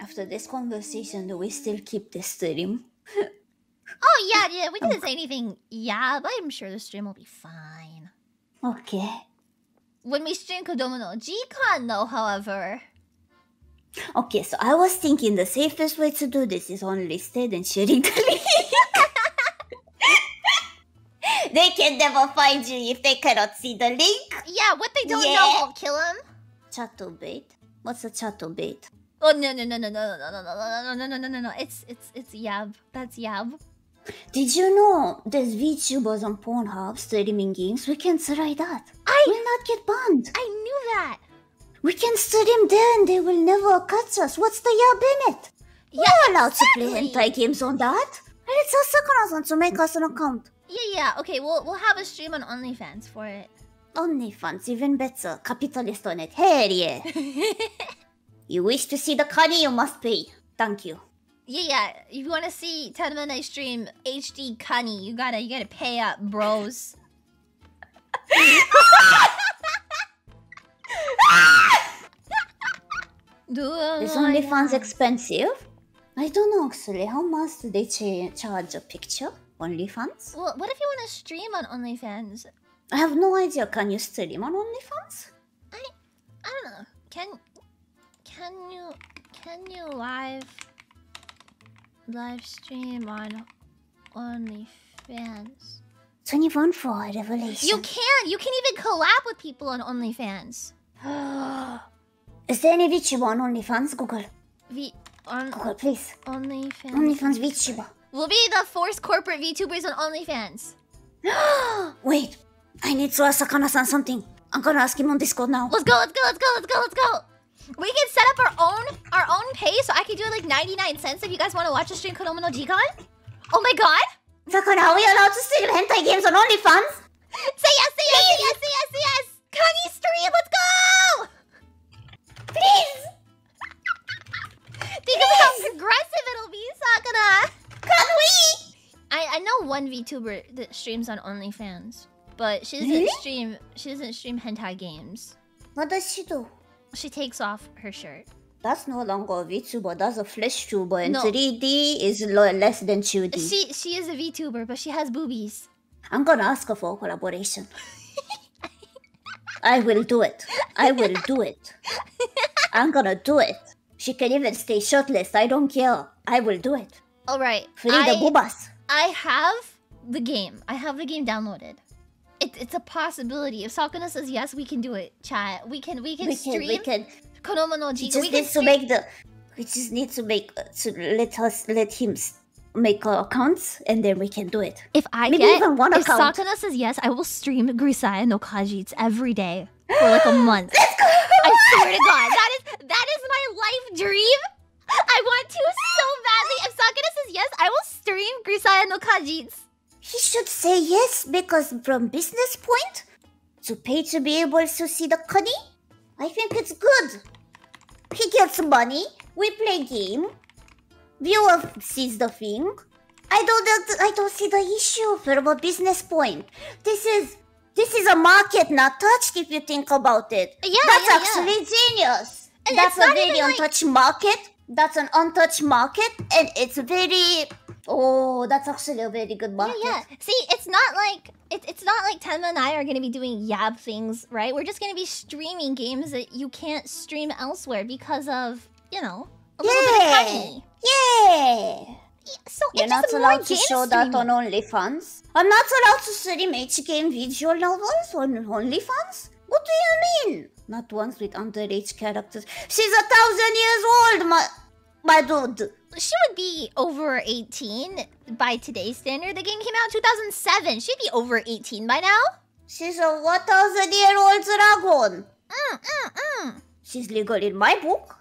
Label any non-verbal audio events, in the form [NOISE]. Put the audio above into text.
After this conversation, do we still keep the stream? [LAUGHS] oh yeah, yeah. We didn't say anything. Yeah, but I'm sure the stream will be fine. Okay. When we stream Kodomo no Jikan, though, however. Okay, so I was thinking the safest way to do this is only stay and sharing the link. [LAUGHS] they can never find you if they cannot see the link. Yeah, what they don't Yeah. know won't kill them. Chat to bait. What's a chattel bait? Oh no no no no no no no no no no no no no no! It's it's it's Yab. That's Yab. Did you know there's VTubers on Pornhub streaming games? We can try that. I We'll not get banned. I knew that. We can stream there and they will never catch us. What's the yab in it? Yeah, We're allowed to play hentai games on that. And it's a Sakura-san to make us an account. Yeah yeah. Okay, we'll we'll have a stream on OnlyFans for it. OnlyFans, even better. Capitalist on it. Hell yeah. [LAUGHS] you wish to see the Kani, you must pay. Thank you. Yeah yeah. If you want to see Tenma Night stream HD Kani, you gotta you gotta pay up, bros. [LAUGHS] [LAUGHS] Do Is OnlyFans expensive? I don't know actually. How much do they cha- charge a picture? OnlyFans? Well, what if you want to stream on OnlyFans? I have no idea. Can you stream on OnlyFans? I I don't know. Can can you can you live live stream on OnlyFans? 21 for Revelation. You can. You can even collab with people on OnlyFans. [GASPS] Is there any VTuber on OnlyFans? Google. V on Google, please. OnlyFans. OnlyFans VTuber. We'll be the forced corporate VTubers on OnlyFans. [GASPS] Wait, I need to ask Sakana-san something. I'm gonna ask him on Discord now. Let's go. Let's go. Let's go. Let's go. Let's go. We can set up our own our own pay, so I can do it like 99 cents if you guys want to watch a stream Kodomo no Jikan. Oh my god! Sakana, are we allowed to stream hentai games on OnlyFans? Say yes, say yes, say yes, say yes, say yes! Kanye stream, let's go! Please! Think of how progressive it'll be, Sakura! Can we? I, I know one VTuber that streams on OnlyFans, but she doesn't stream she doesn't stream hentai games. What does she do? She takes off her shirt. That's no longer a VTuber, that's a flesh tuber, and No. 3D is less than 2D. She she is a VTuber, but she has boobies. I'm gonna ask her for a collaboration. I will do it. I will do it. I'm gonna do it. She can even stay shirtless. I don't care. I will do it. Alright. Free the boobas. I have the game. I have the game downloaded. It, it's a possibility. If Sakana says yes, we can do it. Chat. We can we can We stream can. We can. Konomo no We just We need to make the. We just need to make uh, to let us let him make our accounts, and then we can do it. If I Maybe get, even one if account. Sakana says yes, I will stream Grisaia no Kajitsu every day for like a [GASPS] month. Let's go. I swear to God, that is that is my life dream. I want to so badly. If Sakana says yes, I will stream Grisaia no Kajitsu. Should say yes because from business point to pay to be able to see the Connie, I think it's good. He gets money. We play game. Viewer sees the thing. I don't. I don't see the issue from a business point. This is this is a market not touched. If you think about it, Yeah, that's yeah, actually genius. And that's a very even like- untouched market. That's an untouched market, and it's very. Oh, that's actually a very good market. Yeah, yeah. See, it's not like it, it's not like Tenma and I are gonna be doing yab things, right? We're just gonna be streaming games that you can't stream elsewhere because of you know a little bit of Yeah. money. Yeah. So you're not allowed to show that on OnlyFans. I'm not allowed to stream H game visual novels on OnlyFans? What do you mean? Not ones with underage characters. She's a thousand years old, my my dude. She would be over 18 by today's standard. The game came out in 2007. She'd be over 18 by now. She's a one thousand year old dragon. Mm, mm, mm. She's legal in my book.